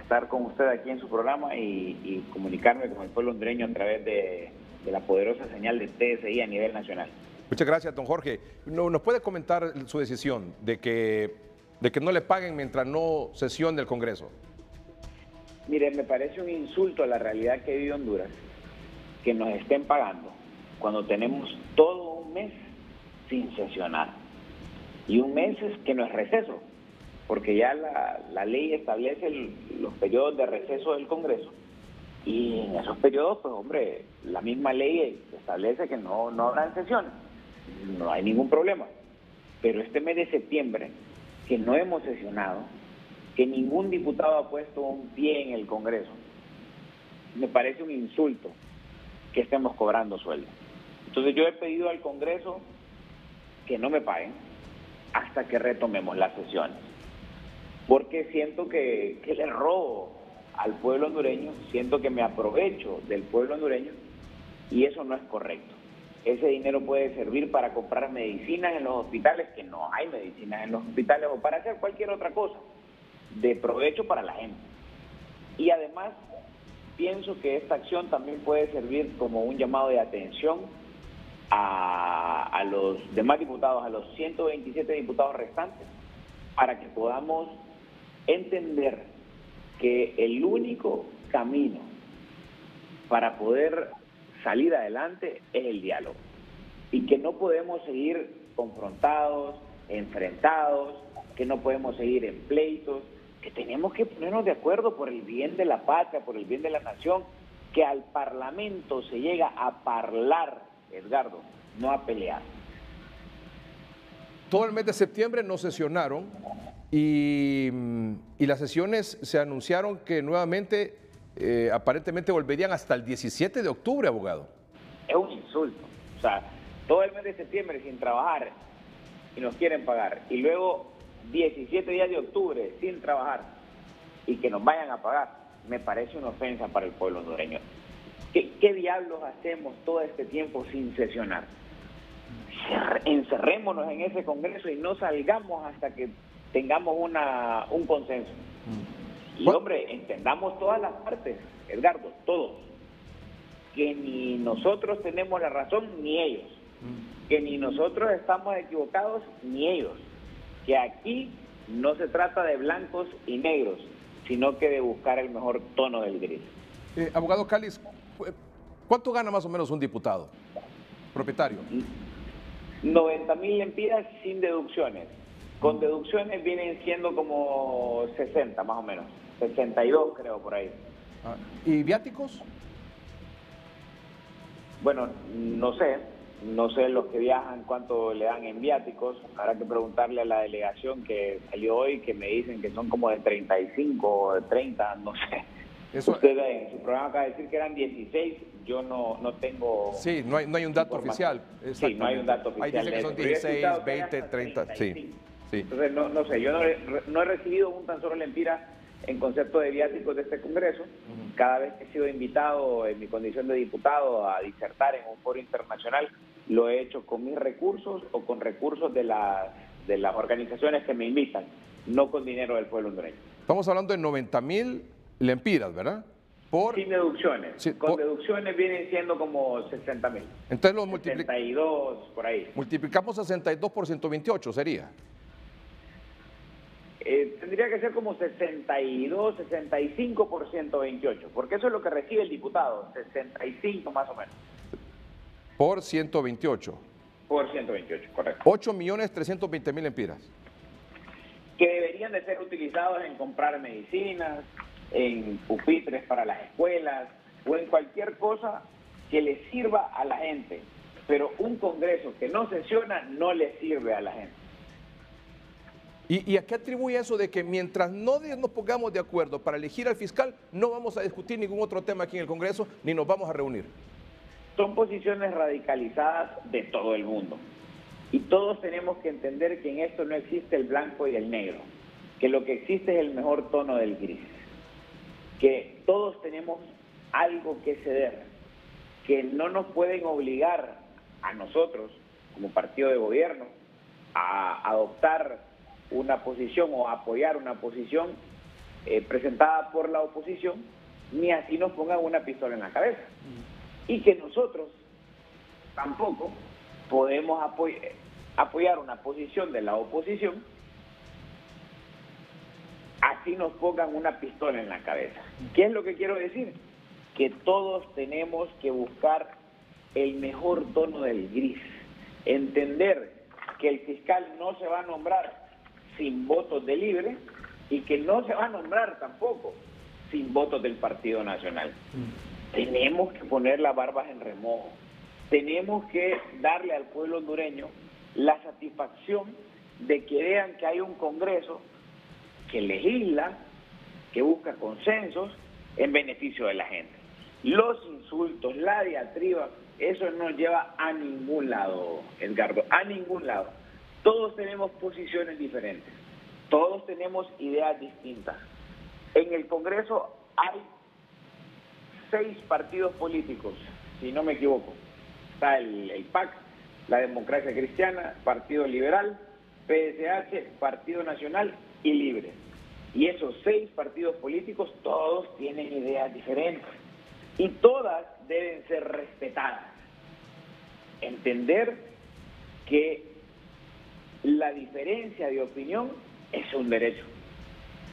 estar con usted aquí en su programa y, comunicarme con el pueblo hondureño a través de, de la poderosa señal de TSI a nivel nacional. Muchas gracias, don Jorge. ¿Nos puede comentar su decisión de que, de que no le paguen mientras no sesione el Congreso? Mire, me parece un insulto a la realidad que vive Honduras que nos estén pagando cuando tenemos todo un mes sin sesionar. Y un mes es que no es receso, porque ya la, ley establece los periodos de receso del Congreso. Y en esos periodos, pues hombre, la misma ley establece que no, no habrán sesiones. No hay ningún problema. Pero este mes de septiembre, que no hemos sesionado, que ningún diputado ha puesto un pie en el Congreso, me parece un insulto que estemos cobrando sueldo. Entonces yo he pedido al Congreso que no me paguen hasta que retomemos las sesiones. Porque siento que, que le robo al pueblo hondureño, siento que me aprovecho del pueblo hondureño y eso no es correcto. Ese dinero puede servir para comprar medicinas en los hospitales, que no hay medicinas en los hospitales, o para hacer cualquier otra cosa de provecho para la gente. Y además, pienso que esta acción también puede servir como un llamado de atención a, los demás diputados, a los 127 diputados restantes, para que podamos entender que el único camino para poder salir adelante es el diálogo y que no podemos seguir confrontados, enfrentados, que no podemos seguir en pleitos, que tenemos que ponernos de acuerdo por el bien de la patria, por el bien de la nación, que al Parlamento se llega a hablar, Edgardo, no a pelear. Todo el mes de septiembre no sesionaron y, y las sesiones se anunciaron que nuevamente eh, aparentemente volverían hasta el 17 de octubre, abogado. Es un insulto. O sea, todo el mes de septiembre sin trabajar y nos quieren pagar. Y luego 17 días de octubre sin trabajar y que nos vayan a pagar. Me parece una ofensa para el pueblo hondureño. ¿Qué, qué diablos hacemos todo este tiempo sin sesionar? Encerrémonos en ese Congreso y no salgamos hasta que tengamos una, un consenso. Y hombre, entendamos todas las partes, Edgardo, todos. Que ni nosotros tenemos la razón ni ellos. Que ni nosotros estamos equivocados ni ellos. Que aquí no se trata de blancos y negros, sino que de buscar el mejor tono del gris. Eh, abogado Cáliz, ¿cuánto gana más o menos un diputado propietario? 90 mil lempiras sin deducciones. Con deducciones vienen siendo como 60 más o menos. 62 creo por ahí. Ah, ¿Y viáticos? Bueno, no sé, no sé los que viajan cuánto le dan en viáticos. Habrá que preguntarle a la delegación que salió hoy, que me dicen que son como de 35 o de 30, no sé. Usted en su programa acaba de decir que eran 16, yo no, no tengo... Sí, no hay, no hay un dato oficial. Sí, no hay un dato oficial. Ahí dicen que son 16, 20, 30, sí. sí. Entonces, no, no sé, yo no, no he recibido un tan solo lempira en concepto de viáticos de este Congreso. Cada vez que he sido invitado en mi condición de diputado a disertar en un foro internacional, lo he hecho con mis recursos o con recursos de, la, de las organizaciones que me invitan, no con dinero del pueblo hondureño. Estamos hablando de 90 mil lempiras, ¿verdad? Por... Sin deducciones. con deducciones vienen siendo como 60 mil. Entonces los multiplicamos. 62, por ahí. Multiplicamos 62 por 128, sería. Eh, tendría que ser como 62, 65 por 128, porque eso es lo que recibe el diputado, 65 más o menos. Por 128. Por 128, correcto. 8 millones 320 mil empiras. Que deberían de ser utilizados en comprar medicinas, en pupitres para las escuelas o en cualquier cosa que le sirva a la gente. Pero un Congreso que no sesiona no le sirve a la gente. ¿Y, a qué atribuye eso de que mientras no nos pongamos de acuerdo para elegir al fiscal, no vamos a discutir ningún otro tema aquí en el Congreso ni nos vamos a reunir? Son posiciones radicalizadas de todo el mundo. Y todos tenemos que entender que en esto no existe el blanco y el negro, que lo que existe es el mejor tono del gris, que todos tenemos algo que ceder, que no nos pueden obligar a nosotros, como partido de gobierno, a adoptar una posición o apoyar una posición eh, presentada por la oposición, ni así nos pongan una pistola en la cabeza. Y que nosotros tampoco podemos apoyar una posición de la oposición, así nos pongan una pistola en la cabeza. ¿Qué es lo que quiero decir? Que todos tenemos que buscar el mejor tono del gris, entender que el fiscal no se va a nombrar sin votos de libre y que no se va a nombrar tampoco sin votos del Partido Nacional. Tenemos que poner las barbas en remojo. Tenemos que darle al pueblo hondureño la satisfacción de que vean que hay un Congreso que legisla, que busca consensos en beneficio de la gente. Los insultos, la diatriba, eso no lleva a ningún lado, Edgardo, a ningún lado. Todos tenemos posiciones diferentes, todos tenemos ideas distintas. En el Congreso hay seis partidos políticos, si no me equivoco. Está el, el PAC, la Democracia Cristiana, Partido Liberal, PSH, Partido Nacional y Libre. Y esos seis partidos políticos todos tienen ideas diferentes y todas deben ser respetadas. Entender que la diferencia de opinión es un derecho,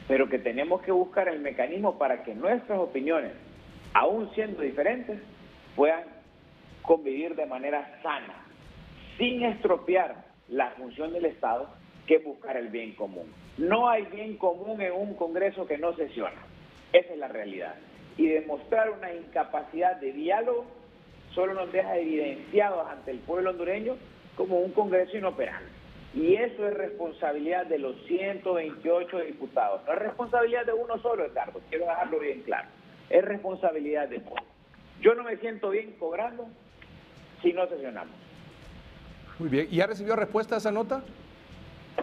pero que tenemos que buscar el mecanismo para que nuestras opiniones, aún siendo diferentes, puedan convivir de manera sana, sin estropear la función del Estado, que es buscar el bien común. No hay bien común en un Congreso que no sesiona. Esa es la realidad. Y demostrar una incapacidad de diálogo solo nos deja evidenciados ante el pueblo hondureño como un Congreso inoperante. Y eso es responsabilidad de los 128 diputados. No es responsabilidad de uno solo, Edgardo. Quiero dejarlo bien claro. Es responsabilidad de todos. Yo no me siento bien cobrando si no sesionamos. Muy bien. ¿Y ha recibido respuesta a esa nota?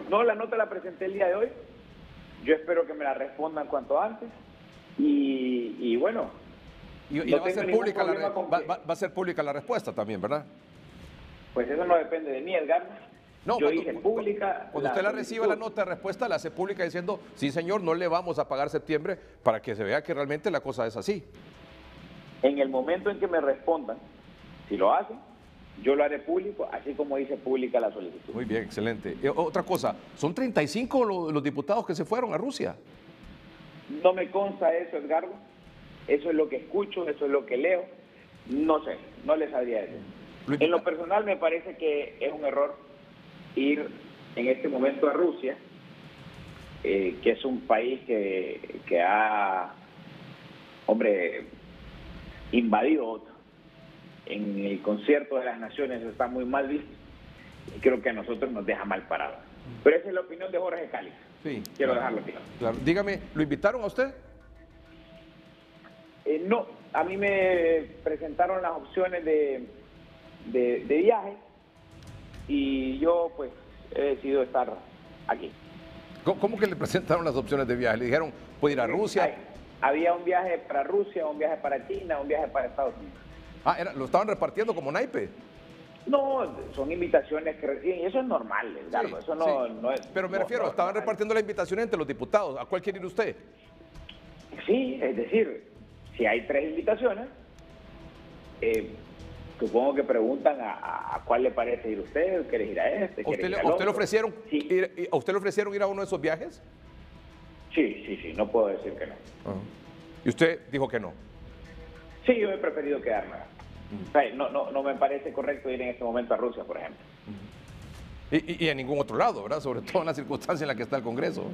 No, la nota la presenté el día de hoy. Yo espero que me la respondan cuanto antes. Y, y bueno. Y, y no va, a ser pública la, va a ser pública la respuesta también, ¿verdad? Pues eso no depende de mí, Edgar. No, Yo cuando- pública. Cuando usted la reciba la nota de respuesta, la hace pública diciendo, sí señor, no le vamos a pagar septiembre para que se vea que realmente la cosa es así. En el momento en que me respondan, si lo hacen, yo lo haré público, así como hice pública la solicitud. Muy bien, excelente. Eh, otra cosa, son 35 lo- los diputados que se fueron a Rusia. No me consta eso, Edgardo. Eso es lo que escucho, eso es lo que leo. No sé, no les sabría decir. En lo personal me parece que es un error ir en este momento a Rusia, eh, que es un país que, que ha, hombre, invadido otro. En el concierto de las naciones está muy mal visto y creo que a nosotros nos deja mal parados. Pero esa es la opinión de Jorge Cáliz. Sí. Quiero claro, dejarlo claro. claro. Dígame, ¿lo invitaron a usted? Eh, no, a mí me presentaron las opciones de, de, de viaje y yo pues he decidido estar aquí. ¿Cómo, que le presentaron las opciones de viaje? Le dijeron, puede ir a Rusia. Hay- había un viaje para Rusia, un viaje para China, un viaje para Estados Unidos. Ah, era- lo estaban repartiendo como naipe. No, son invitaciones que reciben y eso es normal, Edgardo, eso no, sí. no es... Pero me no, refiero, no, estaban repartiendo la invitación entre los diputados. ¿A cuál quiere ir usted? Sí, es decir, si hay tres invitaciones, eh, supongo que preguntan a, a- a cuál le parece ir usted, quiere ir a este, ¿A usted, ir a usted le ofrecieron ir, ¿A usted le ofrecieron ir a uno de esos viajes? Sí, sí, sí, no puedo decir que no. Y usted dijo que no. Sí, yo he preferido quedarme. acá. O sea, no, no, no me parece correcto ir en este momento a Rusia, por ejemplo. Y, y- y a ningún otro lado, ¿verdad? Sobre todo en la circunstancia en la que está el Congreso.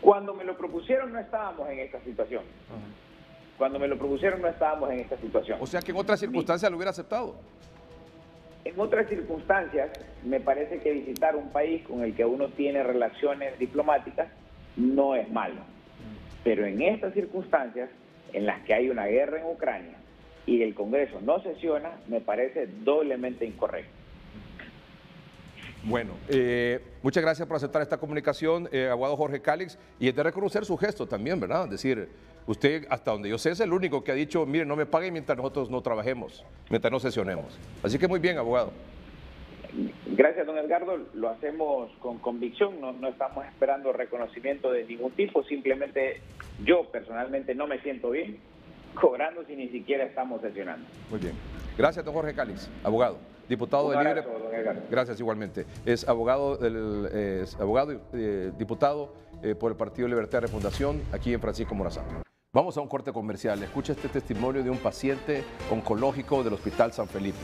Cuando me lo propusieron no estábamos en esta situación. Cuando me lo propusieron no estábamos en esta situación. O sea que en otras circunstancias lo hubiera aceptado. En otras circunstancias, me parece que visitar un país con el que uno tiene relaciones diplomáticas no es malo. Pero en estas circunstancias, en las que hay una guerra en Ucrania y el Congreso no sesiona, me parece doblemente incorrecto. Bueno, eh, muchas gracias por aceptar esta comunicación, eh, abogado Jorge Cálix, y es de reconocer su gesto también, ¿verdad? Es decir, usted, hasta donde yo sé, es el único que ha dicho, mire, no me paguen mientras nosotros no trabajemos, mientras no sesionemos. Así que muy bien, abogado. Gracias, don Edgardo. Lo hacemos con convicción, no estamos esperando reconocimiento de ningún tipo, simplemente yo personalmente no me siento bien cobrando si ni siquiera estamos sesionando. Muy bien. Gracias, don Jorge Cálix, abogado, diputado Un de Libre. don. Gracias igualmente. Es abogado, del, eh, es abogado eh, diputado eh, por el Partido Libertad de Refundación aquí en Francisco Morazán. Vamos a un corte comercial. Escucha este testimonio de un paciente oncológico del Hospital San Felipe.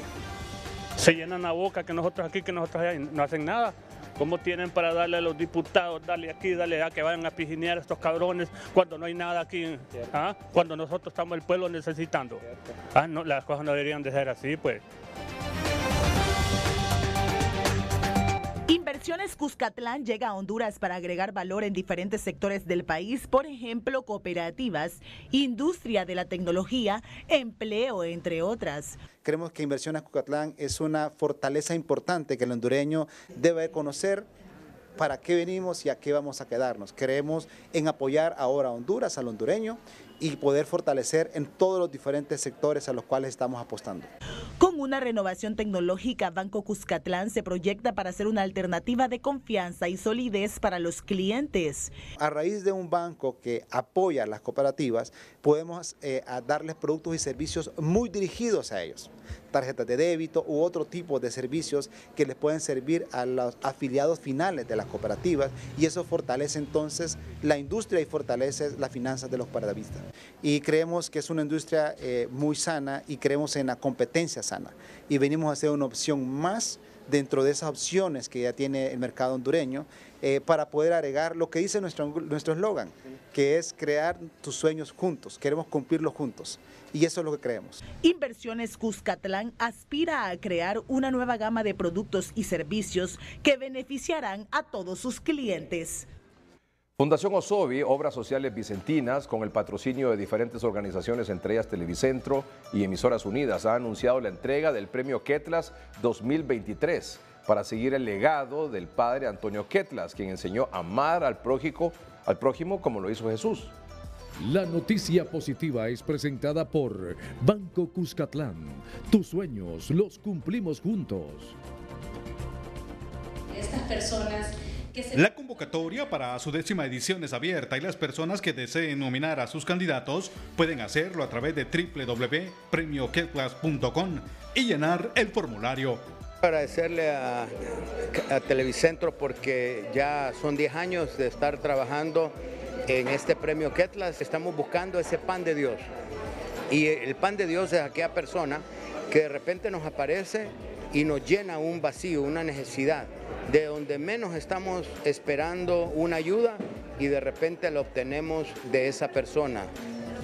se llenan la boca que nosotros aquí, que nosotros allá no hacen nada. ¿Cómo tienen para darle a los diputados, darle aquí, darle a que vayan a pijinear a estos cabrones cuando no hay nada aquí? ¿Ah? Cuando nosotros estamos el pueblo necesitando. Ah, no, las cosas no deberían de ser así, pues. Inversiones Cuscatlán llega a Honduras para agregar valor en diferentes sectores del país, por ejemplo, cooperativas, industria de la tecnología, empleo, entre otras. Creemos que Inversiones Cucatlán es una fortaleza importante que el hondureño debe conocer para qué venimos y a qué vamos a quedarnos. Creemos en apoyar ahora a Honduras, al hondureño, y poder fortalecer en todos los diferentes sectores a los cuales estamos apostando. Con una renovación tecnológica, Banco Cuscatlán se proyecta para ser una alternativa de confianza y solidez para los clientes. A raíz de un banco que apoya a las cooperativas, podemos eh, darles productos y servicios muy dirigidos a ellos tarjetas de débito u otro tipo de servicios que les pueden servir a los afiliados finales de las cooperativas y eso fortalece entonces la industria y fortalece las finanzas de los cooperativistas. Y creemos que es una industria eh, muy sana y creemos en la competencia sana y venimos a ser una opción más dentro de esas opciones que ya tiene el mercado hondureño eh, para poder agregar lo que dice nuestro nuestro eslogan, que es crear tus sueños juntos, queremos cumplirlos juntos y eso es lo que creemos. Inversiones Cuscatlán aspira a crear una nueva gama de productos y servicios que beneficiarán a todos sus clientes. Fundación Osobi, Obras Sociales Vicentinas, con el patrocinio de diferentes organizaciones, entre ellas Televicentro y Emisoras Unidas, ha anunciado la entrega del Premio Ketlas 2023 para seguir el legado del padre Antonio Ketlas, quien enseñó a amar al prójimo, al prójimo como lo hizo Jesús. La noticia positiva es presentada por Banco Cuscatlán. Tus sueños los cumplimos juntos. Estas personas la convocatoria para su décima edición es abierta y las personas que deseen nominar a sus candidatos pueden hacerlo a través de www.premioquetclass.com y llenar el formulario. Agradecerle a, a Televicentro porque ya son 10 años de estar trabajando en este premio Ketlas. Estamos buscando ese pan de Dios. Y el pan de Dios es aquella persona que de repente nos aparece y nos llena un vacío, una necesidad de donde menos estamos esperando una ayuda y de repente la obtenemos de esa persona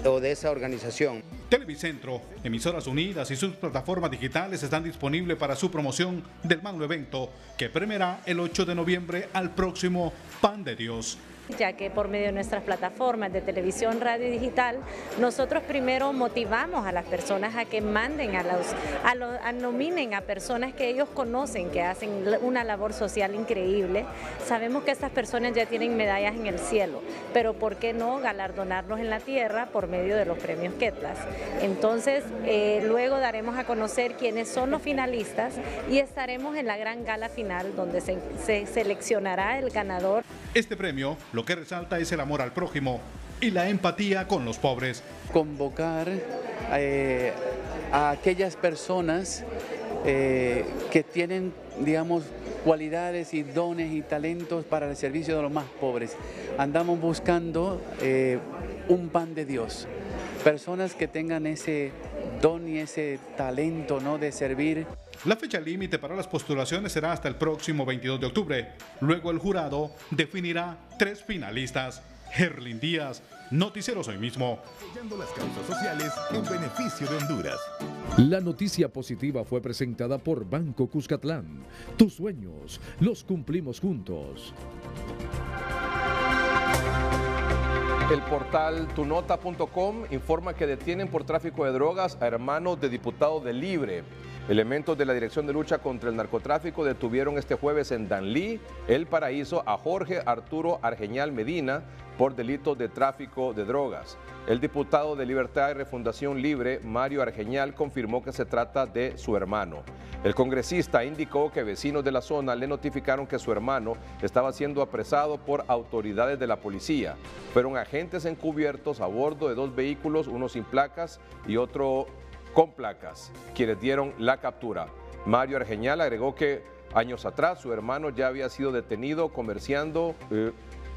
o de esa organización. Televicentro, Emisoras Unidas y sus plataformas digitales están disponibles para su promoción del magno evento que premiará el 8 de noviembre al próximo Pan de Dios ya que por medio de nuestras plataformas de televisión, radio y digital, nosotros primero motivamos a las personas a que manden a los, a los, a nominen a personas que ellos conocen, que hacen una labor social increíble. Sabemos que estas personas ya tienen medallas en el cielo, pero ¿por qué no galardonarnos en la tierra por medio de los premios Ketlas? Entonces, eh, luego daremos a conocer quiénes son los finalistas y estaremos en la gran gala final donde se, se seleccionará el ganador. Este premio lo que resalta es el amor al prójimo y la empatía con los pobres. Convocar eh, a aquellas personas eh, que tienen, digamos, cualidades y dones y talentos para el servicio de los más pobres. Andamos buscando eh, un pan de Dios, personas que tengan ese don y ese talento ¿no? de servir. La fecha límite para las postulaciones será hasta el próximo 22 de octubre. Luego el jurado definirá tres finalistas. Gerlin Díaz, Noticieros hoy mismo. las causas sociales en beneficio de Honduras. La noticia positiva fue presentada por Banco Cuscatlán. Tus sueños los cumplimos juntos. El portal tunota.com informa que detienen por tráfico de drogas a hermanos de diputado de Libre. Elementos de la Dirección de Lucha contra el Narcotráfico detuvieron este jueves en Danlí, El Paraíso, a Jorge Arturo Argeñal Medina por delitos de tráfico de drogas. El diputado de Libertad y Refundación Libre, Mario Argeñal, confirmó que se trata de su hermano. El congresista indicó que vecinos de la zona le notificaron que su hermano estaba siendo apresado por autoridades de la policía. Fueron agentes encubiertos a bordo de dos vehículos, uno sin placas y otro con placas, quienes dieron la captura. Mario Argeñal agregó que años atrás su hermano ya había sido detenido comerciando eh,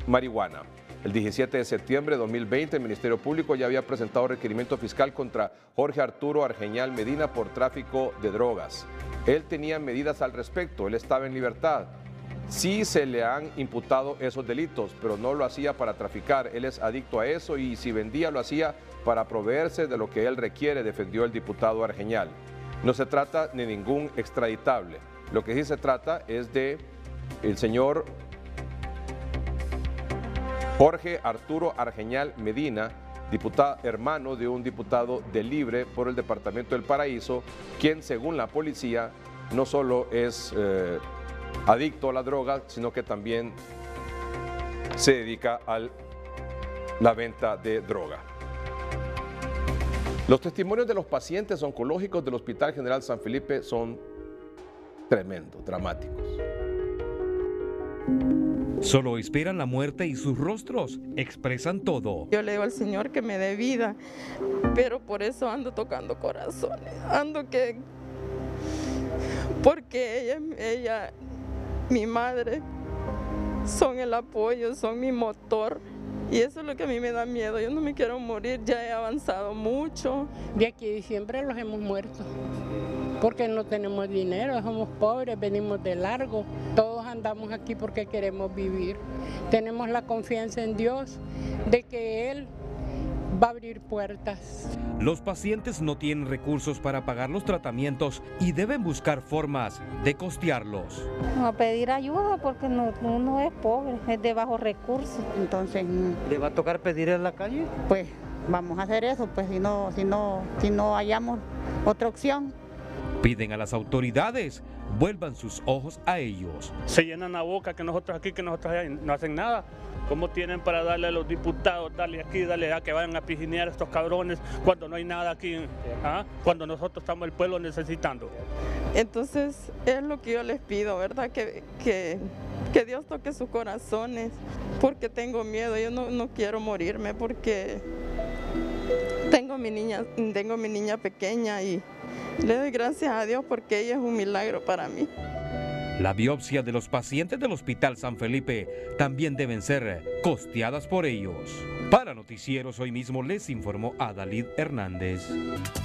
marihuana. El 17 de septiembre de 2020, el Ministerio Público ya había presentado requerimiento fiscal contra Jorge Arturo Argeñal Medina por tráfico de drogas. Él tenía medidas al respecto, él estaba en libertad. Sí se le han imputado esos delitos, pero no lo hacía para traficar. Él es adicto a eso y si vendía lo hacía para proveerse de lo que él requiere, defendió el diputado Argeñal. No se trata de ningún extraditable. Lo que sí se trata es de el señor Jorge Arturo Argeñal Medina, diputado, hermano de un diputado de Libre por el Departamento del Paraíso, quien según la policía no solo es eh, adicto a la droga, sino que también se dedica a la venta de droga. Los testimonios de los pacientes oncológicos del Hospital General San Felipe son tremendos, dramáticos. Solo esperan la muerte y sus rostros expresan todo. Yo le digo al Señor que me dé vida, pero por eso ando tocando corazones. Ando que... Porque ella, ella, mi madre, son el apoyo, son mi motor. Y eso es lo que a mí me da miedo. Yo no me quiero morir, ya he avanzado mucho. De aquí a diciembre los hemos muerto. Porque no tenemos dinero, somos pobres, venimos de largo. Todos andamos aquí porque queremos vivir. Tenemos la confianza en Dios de que Él va a abrir puertas. Los pacientes no tienen recursos para pagar los tratamientos y deben buscar formas de costearlos. A pedir ayuda porque no, uno es pobre, es de bajos recursos. Entonces, ¿le va a tocar pedir en la calle? Pues vamos a hacer eso, pues si no, si no, si no hallamos otra opción. Piden a las autoridades vuelvan sus ojos a ellos. Se llenan la boca que nosotros aquí, que nosotros allá no hacen nada. ¿Cómo tienen para darle a los diputados, darle aquí, darle a que vayan a pijinear a estos cabrones cuando no hay nada aquí? ¿ah? Cuando nosotros estamos el pueblo necesitando. Entonces es lo que yo les pido, ¿verdad? Que, que, que Dios toque sus corazones, porque tengo miedo, yo no, no quiero morirme, porque tengo mi niña, tengo mi niña pequeña y le doy gracias a Dios porque ella es un milagro para mí. La biopsia de los pacientes del Hospital San Felipe también deben ser costeadas por ellos. Para Noticieros hoy mismo les informó Adalid Hernández.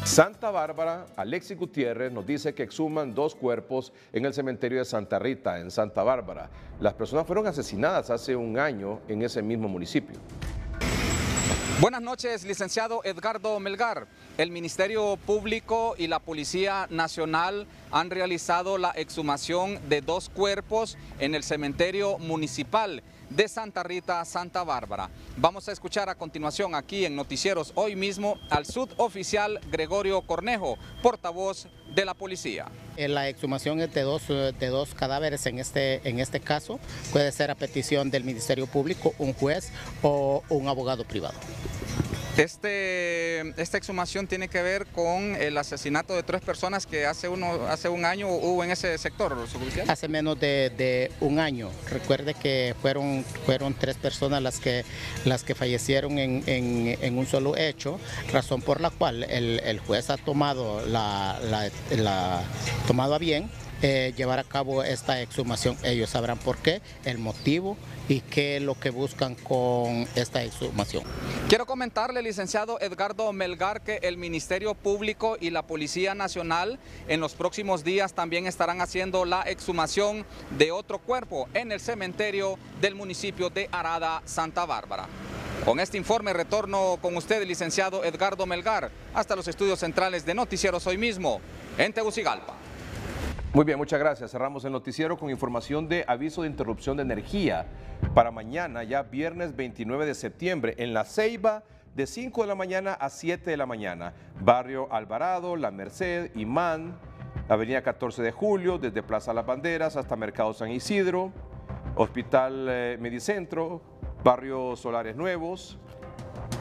Santa Bárbara, Alexis Gutiérrez nos dice que exhuman dos cuerpos en el cementerio de Santa Rita, en Santa Bárbara. Las personas fueron asesinadas hace un año en ese mismo municipio. Buenas noches, licenciado Edgardo Melgar. El Ministerio Público y la Policía Nacional han realizado la exhumación de dos cuerpos en el cementerio municipal de Santa Rita, Santa Bárbara. Vamos a escuchar a continuación aquí en Noticieros hoy mismo al suboficial Gregorio Cornejo, portavoz de la policía. Eh, la exhumación de dos, de dos cadáveres en este, en este caso puede ser a petición del Ministerio Público, un juez o un abogado privado. Este, esta exhumación tiene que ver con el asesinato de tres personas que hace, uno, hace un año hubo en ese sector. Hace menos de, un año. Recuerde que fueron, fueron tres personas las que, las que fallecieron en, un solo hecho, razón por la cual el, juez ha tomado, la, la, tomado a bien eh, llevar a cabo esta exhumación. Ellos sabrán por qué, el motivo y qué es lo que buscan con esta exhumación. Quiero comentarle, licenciado Edgardo Melgar, que el Ministerio Público y la Policía Nacional en los próximos días también estarán haciendo la exhumación de otro cuerpo en el cementerio del municipio de Arada, Santa Bárbara. Con este informe retorno con usted, licenciado Edgardo Melgar, hasta los estudios centrales de Noticieros hoy mismo, en Tegucigalpa. Muy bien, muchas gracias. Cerramos el noticiero con información de aviso de interrupción de energía para mañana, ya viernes 29 de septiembre, en La Ceiba, de 5 de la mañana a 7 de la mañana. Barrio Alvarado, La Merced, Imán, Avenida 14 de Julio, desde Plaza Las Banderas hasta Mercado San Isidro, Hospital eh, Medicentro, Barrio Solares Nuevos,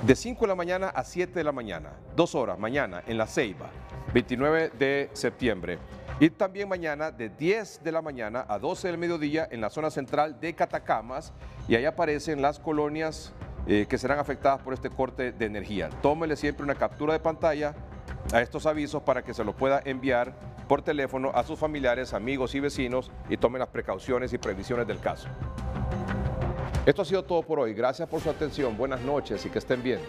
de 5 de la mañana a 7 de la mañana, dos horas mañana en La Ceiba, 29 de septiembre. Y también mañana de 10 de la mañana a 12 del mediodía en la zona central de Catacamas y ahí aparecen las colonias eh, que serán afectadas por este corte de energía. Tómele siempre una captura de pantalla a estos avisos para que se los pueda enviar por teléfono a sus familiares, amigos y vecinos y tomen las precauciones y previsiones del caso. Esto ha sido todo por hoy. Gracias por su atención. Buenas noches y que estén bien.